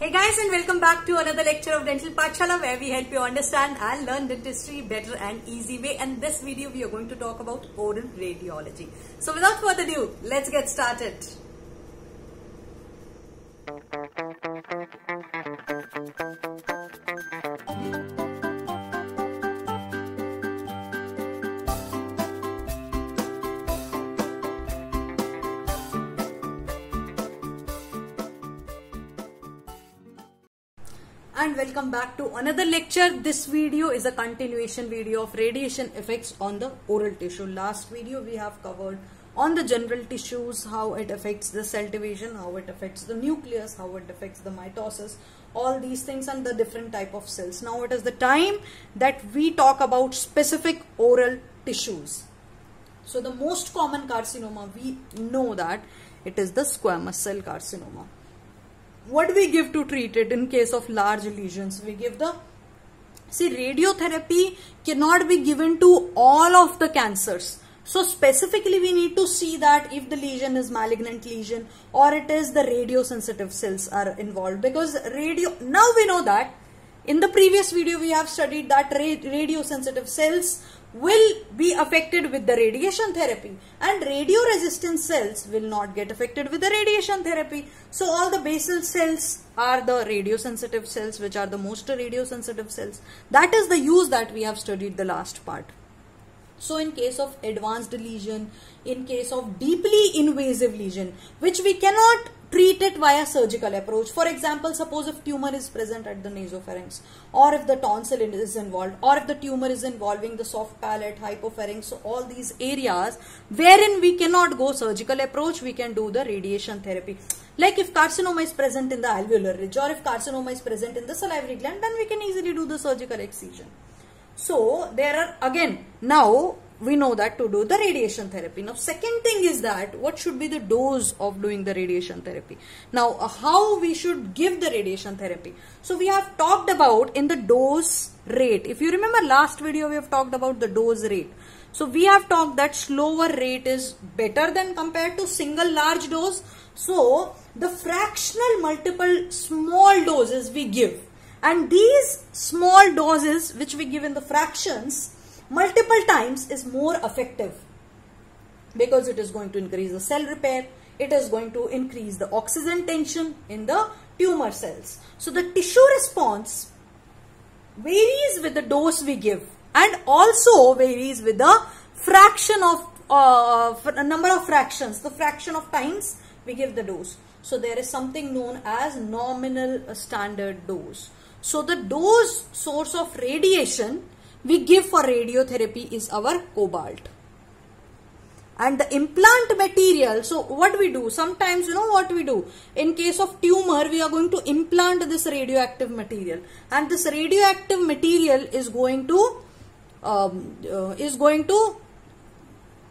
Hey guys and welcome back to another lecture of Dental Pathshala where we help you understand and learn dentistry better and easy way and this video we are going to talk about oral radiology. So without further ado, let's get started. Welcome back to another lecture. This video is a continuation video of radiation effects on the oral tissue. Last video we have covered on the general tissues how it affects the cell division how it affects the nucleus how it affects the mitosis all these things and the different type of cells. Now it is the time that we talk about specific oral tissues. So the most common carcinoma we know that it is the squamous cell carcinoma what we give to treat it in case of large lesions? We give the see radiotherapy cannot be given to all of the cancers. So specifically we need to see that if the lesion is malignant lesion or it is the radiosensitive cells are involved. Because radio now we know that in the previous video we have studied that radiosensitive cells will be affected with the radiation therapy and radio resistant cells will not get affected with the radiation therapy. So all the basal cells are the radiosensitive cells which are the most radiosensitive cells. That is the use that we have studied the last part. So in case of advanced lesion, in case of deeply invasive lesion, which we cannot treat it via surgical approach. For example, suppose if tumor is present at the nasopharynx or if the tonsil is involved or if the tumor is involving the soft palate, hypopharynx, so all these areas wherein we cannot go surgical approach, we can do the radiation therapy. Like if carcinoma is present in the alveolar ridge or if carcinoma is present in the salivary gland, then we can easily do the surgical excision. So there are again now we know that to do the radiation therapy. Now second thing is that what should be the dose of doing the radiation therapy. Now uh, how we should give the radiation therapy. So we have talked about in the dose rate. If you remember last video we have talked about the dose rate. So we have talked that slower rate is better than compared to single large dose. So the fractional multiple small doses we give and these small doses which we give in the fractions multiple times is more effective because it is going to increase the cell repair, it is going to increase the oxygen tension in the tumor cells. So the tissue response varies with the dose we give and also varies with the fraction of uh, number of fractions, the fraction of times we give the dose. So there is something known as nominal standard dose. So the dose source of radiation we give for radiotherapy is our cobalt. And the implant material, so what we do, sometimes you know what we do, in case of tumor we are going to implant this radioactive material and this radioactive material is going to, um, uh, is going to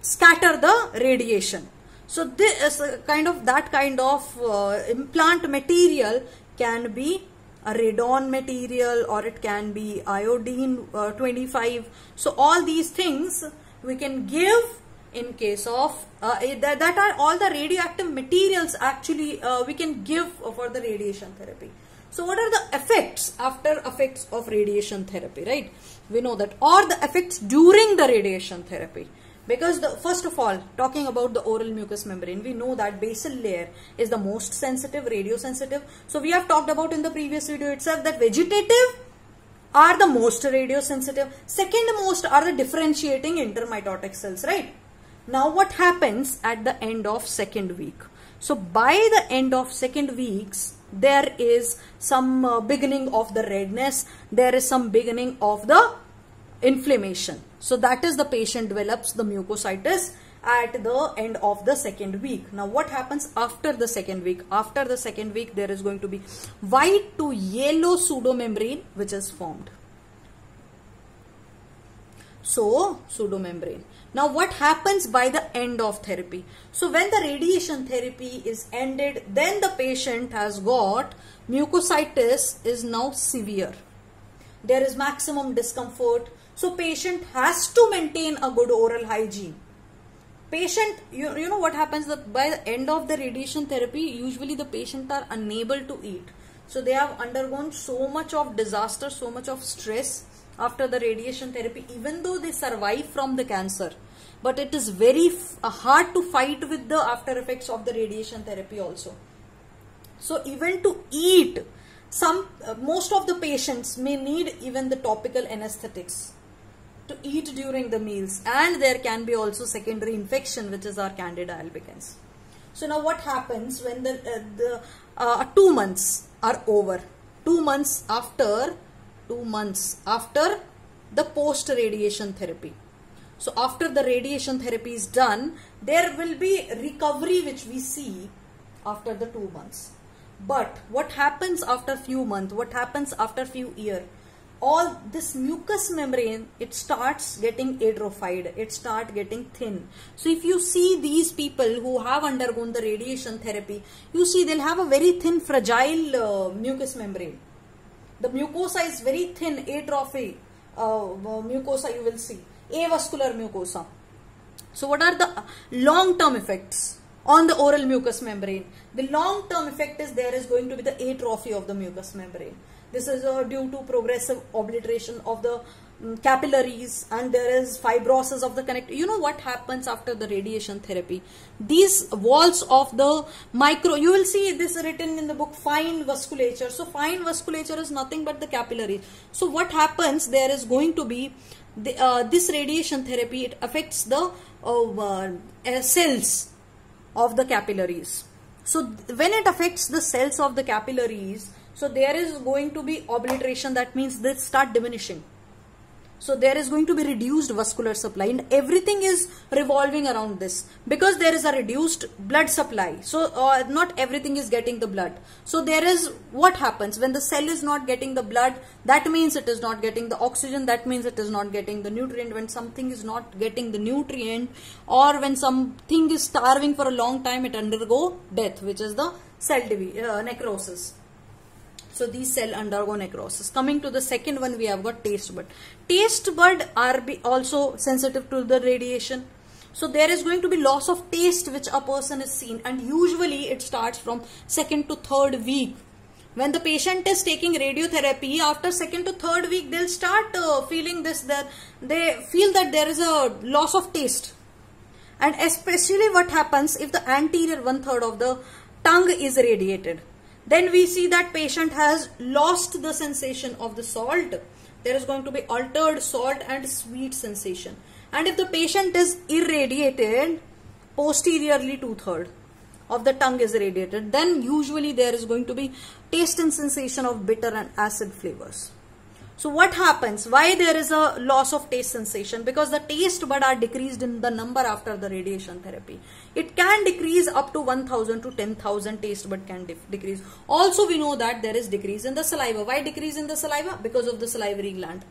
scatter the radiation. So this kind of that kind of uh, implant material can be a radon material or it can be iodine uh, 25 so all these things we can give in case of uh, eh, that, that, are all the radioactive materials actually uh, we can give for the radiation therapy. So what are the effects after effects of radiation therapy right? We know that or the effects during the radiation therapy because the first of all talking about the oral mucous membrane we know that basal layer is the most sensitive radiosensitive. So we have talked about in the previous video itself that vegetative are the most radiosensitive. Second most are the differentiating intermitotic cells right? Now what happens at the end of second week? So by the end of second weeks there is some uh, beginning of the redness. There is some beginning of the inflammation. So that is the patient develops the mucositis at the end of the second week. Now what happens after the second week? After the second week there is going to be white to yellow pseudomembrane which is formed. So pseudomembrane. Now what happens by the end of therapy? So when the radiation therapy is ended then the patient has got mucositis is now severe. There is maximum discomfort so patient has to maintain a good oral hygiene. Patient, you, you know what happens that by the end of the radiation therapy, usually the patient are unable to eat. So they have undergone so much of disaster, so much of stress after the radiation therapy, even though they survive from the cancer. But it is very uh, hard to fight with the after effects of the radiation therapy also. So even to eat, some uh, most of the patients may need even the topical anesthetics to eat during the meals. And there can be also secondary infection which is our candida albicans. So now what happens when the, uh, the uh, two months are over? Two months after two months after the post radiation therapy. So after the radiation therapy is done there will be recovery which we see after the two months. But what happens after few months what happens after few year all this mucous membrane it starts getting atrophied. It start getting thin. So if you see these people who have undergone the radiation therapy you see they'll have a very thin fragile uh, mucous membrane. The mucosa is very thin atrophy uh, mucosa you will see. Avascular mucosa. So what are the long term effects on the oral mucous membrane? The long term effect is there is going to be the atrophy of the mucous membrane this is uh, due to progressive obliteration of the um, capillaries and there is fibrosis of the connect. You know what happens after the radiation therapy? These walls of the micro, you will see this written in the book fine vasculature. So fine vasculature is nothing but the capillaries. So what happens? There is going to be the, uh, this radiation therapy, it affects the uh, uh cells of the capillaries. So when it affects the cells of the capillaries, so there is going to be obliteration that means they start diminishing. So there is going to be reduced vascular supply and everything is revolving around this because there is a reduced blood supply. So uh, not everything is getting the blood. So there is what happens when the cell is not getting the blood that means it is not getting the oxygen that means it is not getting the nutrient when something is not getting the nutrient or when something is starving for a long time it undergo death which is the cell uh, necrosis. So these cell undergo necrosis. Coming to the second one, we have got taste bud. Taste bud are also sensitive to the radiation. So there is going to be loss of taste which a person is seen and usually it starts from second to third week. When the patient is taking radiotherapy, after second to third week, they'll start uh, feeling this, that they feel that there is a loss of taste. And especially what happens if the anterior one third of the tongue is radiated then we see that patient has lost the sensation of the salt. There is going to be altered salt and sweet sensation. And if the patient is irradiated, posteriorly two-third of the tongue is irradiated, then usually there is going to be taste and sensation of bitter and acid flavors. So what happens? Why there is a loss of taste sensation? Because the taste bud are decreased in the number after the radiation therapy. It can decrease up to 1000 to 10,000 taste bud can decrease. Also we know that there is decrease in the saliva. Why decrease in the saliva? Because of the salivary gland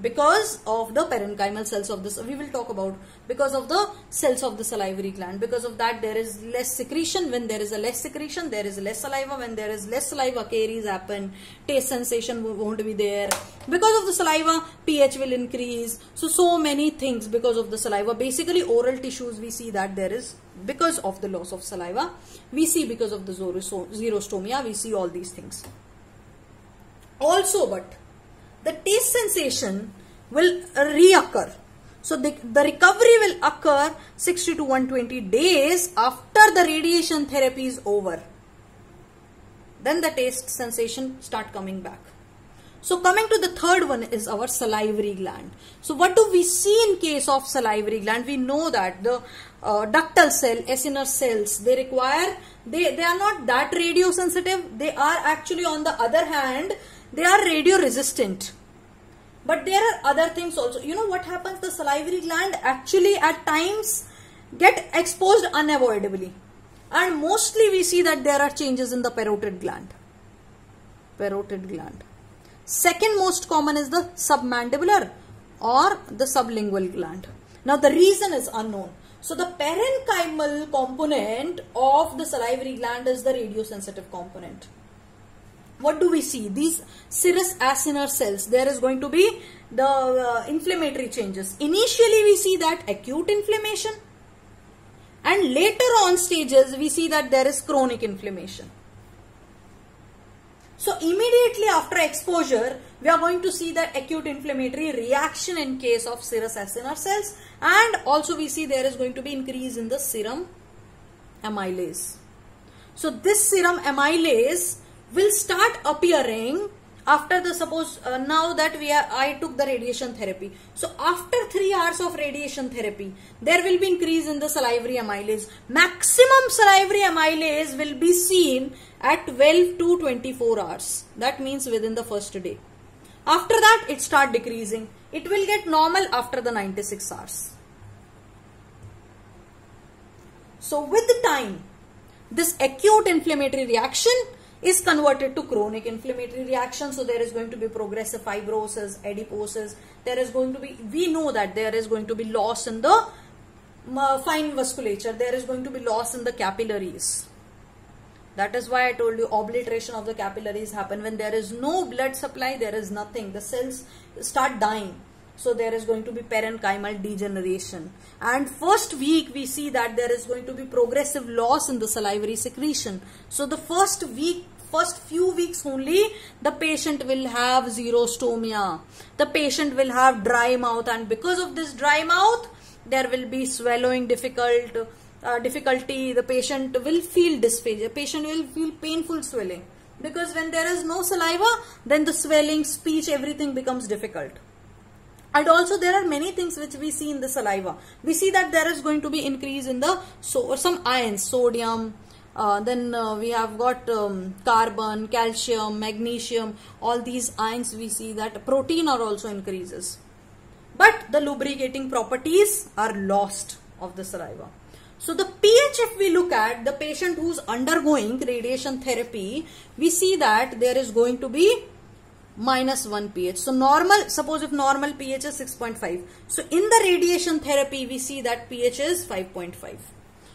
because of the parenchymal cells of this we will talk about because of the cells of the salivary gland. Because of that there is less secretion. When there is a less secretion there is less saliva. When there is less saliva caries happen. Taste sensation won't be there. Because of the saliva pH will increase. So so many things because of the saliva. Basically oral tissues we see that there is because of the loss of saliva we see because of the xerostomia we see all these things. Also but the taste sensation will reoccur. So the, the recovery will occur 60 to 120 days after the radiation therapy is over. Then the taste sensation start coming back. So coming to the third one is our salivary gland. So what do we see in case of salivary gland? We know that the uh, ductal cell, acinar cells, they require, they, they are not that radio sensitive. They are actually on the other hand, they are radio resistant. But there are other things also. You know what happens? The salivary gland actually at times get exposed unavoidably. And mostly we see that there are changes in the parotid gland. Parotid gland. Second most common is the submandibular or the sublingual gland. Now the reason is unknown. So the parenchymal component of the salivary gland is the radiosensitive component what do we see? These serous acinar cells, there is going to be the uh, inflammatory changes. Initially, we see that acute inflammation and later on stages, we see that there is chronic inflammation. So immediately after exposure, we are going to see the acute inflammatory reaction in case of serous acinar cells and also we see there is going to be increase in the serum amylase. So this serum amylase will start appearing after the suppose uh, now that we are I took the radiation therapy. So after 3 hours of radiation therapy, there will be increase in the salivary amylase. Maximum salivary amylase will be seen at 12 to 24 hours. That means within the first day. After that, it start decreasing. It will get normal after the 96 hours. So with the time, this acute inflammatory reaction is converted to chronic inflammatory reaction. So there is going to be progressive fibrosis, adiposis. There is going to be, we know that there is going to be loss in the uh, fine vasculature. There is going to be loss in the capillaries. That is why I told you obliteration of the capillaries happen. When there is no blood supply, there is nothing. The cells start dying. So there is going to be parenchymal degeneration. And first week we see that there is going to be progressive loss in the salivary secretion. So the first week first few weeks only the patient will have xerostomia the patient will have dry mouth and because of this dry mouth there will be swallowing difficult uh, difficulty, the patient will feel dysphagia. Patient will feel painful swelling because when there is no saliva, then the swelling, speech, everything becomes difficult. And also there are many things which we see in the saliva. We see that there is going to be increase in the so some ions, sodium, uh, then uh, we have got um, carbon, calcium, magnesium, all these ions we see that protein are also increases. But the lubricating properties are lost of the saliva. So the pH if we look at the patient who's undergoing radiation therapy, we see that there is going to be minus 1 pH. So normal, suppose if normal pH is 6.5. So in the radiation therapy, we see that pH is 5.5.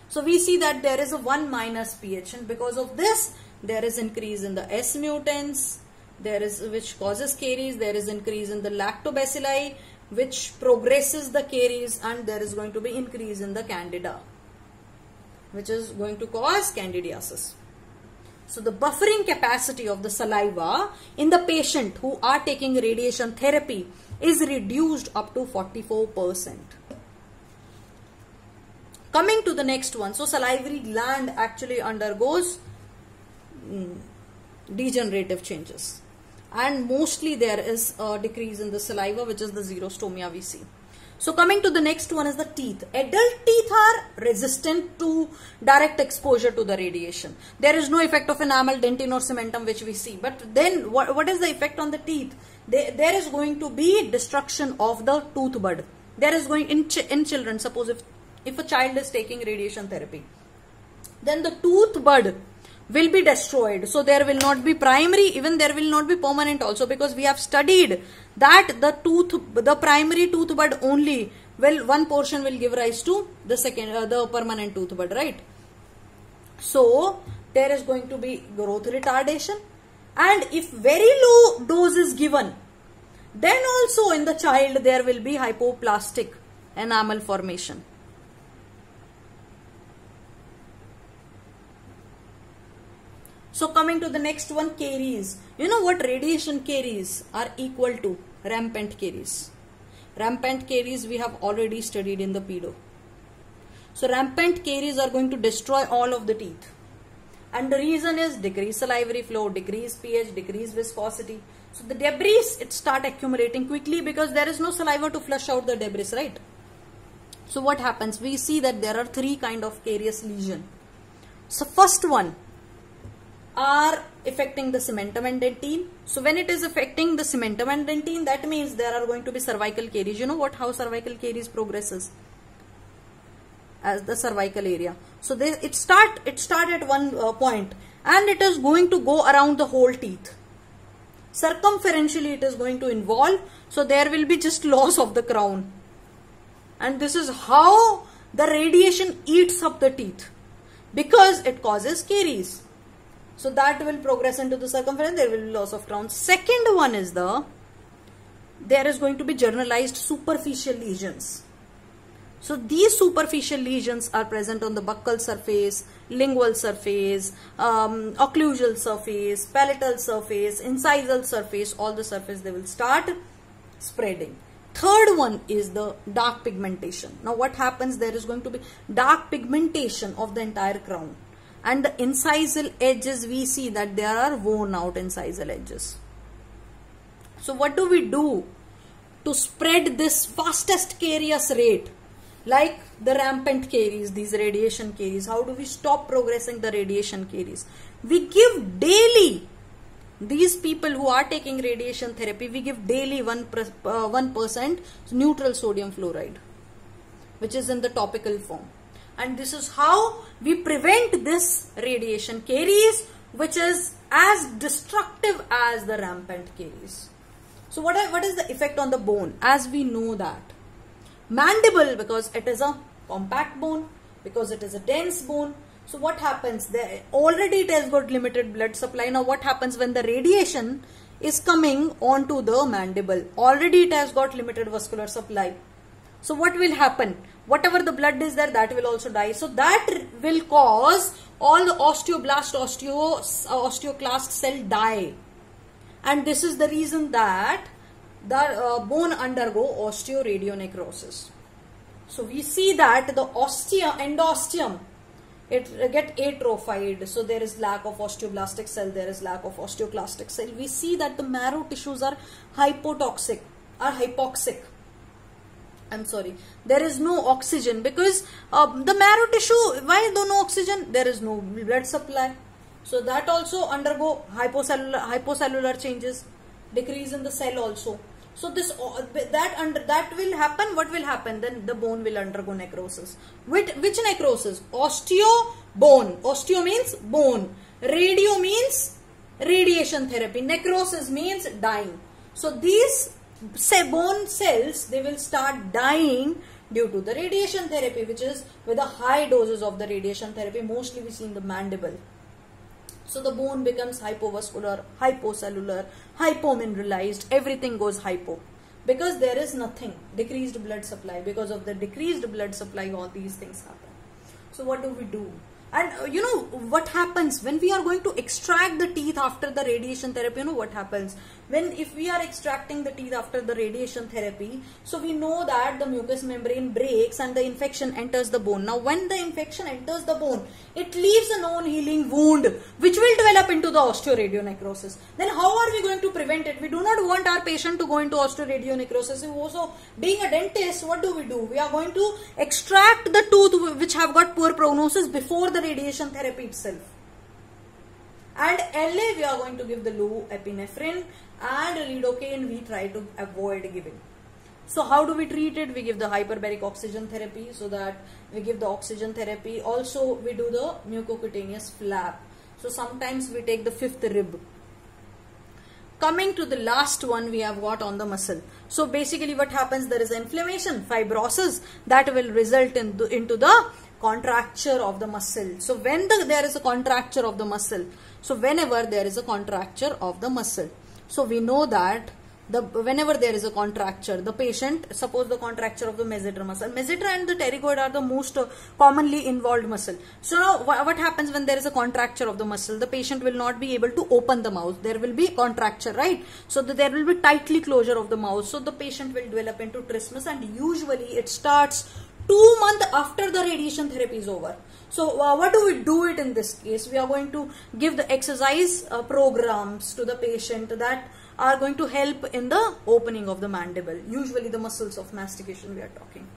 So we see that there is a 1 minus pH and because of this, there is increase in the S mutans, there is which causes caries, there is increase in the lactobacilli, which progresses the caries and there is going to be increase in the candida which is going to cause candidiasis. So the buffering capacity of the saliva in the patient who are taking radiation therapy is reduced up to 44%. Coming to the next one, so salivary gland actually undergoes mm, degenerative changes and mostly there is a decrease in the saliva which is the xerostomia we see. So coming to the next one is the teeth. Adult teeth are resistant to direct exposure to the radiation. There is no effect of enamel, dentin or cementum which we see. But then what, what is the effect on the teeth? There is going to be destruction of the tooth bud. There is going in, ch in children, suppose if, if a child is taking radiation therapy, then the tooth bud will be destroyed. So there will not be primary, even there will not be permanent also because we have studied that the tooth, the primary tooth bud only, well, one portion will give rise to the second, uh, the permanent tooth bud, right? So there is going to be growth retardation and if very low dose is given, then also in the child there will be hypoplastic enamel formation. So coming to the next one, caries. You know what radiation caries are equal to? Rampant caries. Rampant caries we have already studied in the pedo. So rampant caries are going to destroy all of the teeth. And the reason is decreased salivary flow, decreased pH, decreased viscosity. So the debris, it start accumulating quickly because there is no saliva to flush out the debris, right? So what happens? We see that there are three kind of carious lesion. So first one, are affecting the cementum and dentine. So when it is affecting the cementum and dentine, that means there are going to be cervical caries. You know what? How cervical caries progresses as the cervical area. So they, it start it start at one uh, point and it is going to go around the whole teeth. Circumferentially it is going to involve. So there will be just loss of the crown. And this is how the radiation eats up the teeth because it causes caries. So that will progress into the circumference, there will be loss of crown. Second one is the, there is going to be generalized superficial lesions. So these superficial lesions are present on the buccal surface, lingual surface, um, occlusal surface, palatal surface, incisal surface, all the surface they will start spreading. Third one is the dark pigmentation. Now what happens there is going to be dark pigmentation of the entire crown and the incisal edges we see that there are worn out incisal edges. So what do we do to spread this fastest caries rate? like the rampant caries, these radiation caries. How do we stop progressing the radiation caries? We give daily, these people who are taking radiation therapy, we give daily 1%, uh, 1% neutral sodium fluoride, which is in the topical form. And this is how we prevent this radiation caries, which is as destructive as the rampant caries. So what, are, what is the effect on the bone? As we know that mandible because it is a compact bone because it is a dense bone so what happens? There already it has got limited blood supply. Now what happens when the radiation is coming onto the mandible? Already it has got limited vascular supply. So what will happen whatever the blood is there that will also die so that will cause all the osteoblast osteo osteoclast cell die and this is the reason that the uh, bone undergo osteoradionecrosis. So we see that the osteum, endosteum, it get atrophied. So there is lack of osteoblastic cell, there is lack of osteoclastic cell. We see that the marrow tissues are hypotoxic, are hypoxic. I'm sorry, there is no oxygen because uh, the marrow tissue, why there no oxygen? There is no blood supply. So that also undergo hypocellular, hypocellular changes, decrease in the cell also. So this uh, that under that will happen. What will happen? Then the bone will undergo necrosis. Which which necrosis? Osteo bone. Osteo means bone. Radio means radiation therapy. Necrosis means dying. So these bone cells they will start dying due to the radiation therapy, which is with the high doses of the radiation therapy. Mostly we see in the mandible. So the bone becomes hypovascular, hypocellular, hypomineralized, everything goes hypo. Because there is nothing, decreased blood supply. Because of the decreased blood supply, all these things happen. So what do we do? And uh, you know what happens when we are going to extract the teeth after the radiation therapy, you know what happens? when if we are extracting the teeth after the radiation therapy so we know that the mucous membrane breaks and the infection enters the bone. Now when the infection enters the bone it leaves a non-healing wound which will develop into the osteoradionecrosis. Then how are we going to prevent it? We do not want our patient to go into osteoradionecrosis. So being a dentist what do we do? We are going to extract the tooth which have got poor prognosis before the radiation therapy itself and LA we are going to give the low epinephrine and lidocaine we try to avoid giving. So how do we treat it? We give the hyperbaric oxygen therapy so that we give the oxygen therapy. Also we do the mucocutaneous flap. So sometimes we take the fifth rib. Coming to the last one we have got on the muscle. So basically what happens there is inflammation, fibrosis that will result in the, into the contracture of the muscle. So when the, there is a contracture of the muscle, so whenever there is a contracture of the muscle, so we know that the whenever there is a contracture, the patient, suppose the contracture of the masseter muscle, masseter and the pterygoid are the most commonly involved muscle. So now what happens when there is a contracture of the muscle? The patient will not be able to open the mouth. There will be contracture, right? So there will be tightly closure of the mouth. So the patient will develop into trismus and usually it starts two months after the radiation therapy is over. So uh, what do we do it in this case? We are going to give the exercise uh, programs to the patient that are going to help in the opening of the mandible. Usually the muscles of mastication we are talking.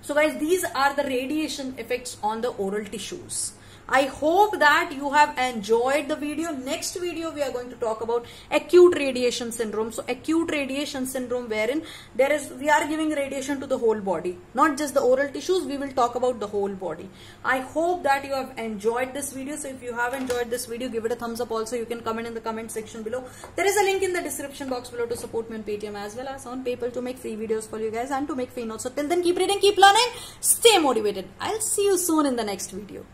So guys, these are the radiation effects on the oral tissues. I hope that you have enjoyed the video. Next video we are going to talk about acute radiation syndrome. So acute radiation syndrome wherein there is we are giving radiation to the whole body. Not just the oral tissues, we will talk about the whole body. I hope that you have enjoyed this video. So if you have enjoyed this video, give it a thumbs up also. You can comment in the comment section below. There is a link in the description box below to support me on Paytm as well as on PayPal to make free videos for you guys and to make free notes. So till then keep reading, keep learning, stay motivated. I'll see you soon in the next video.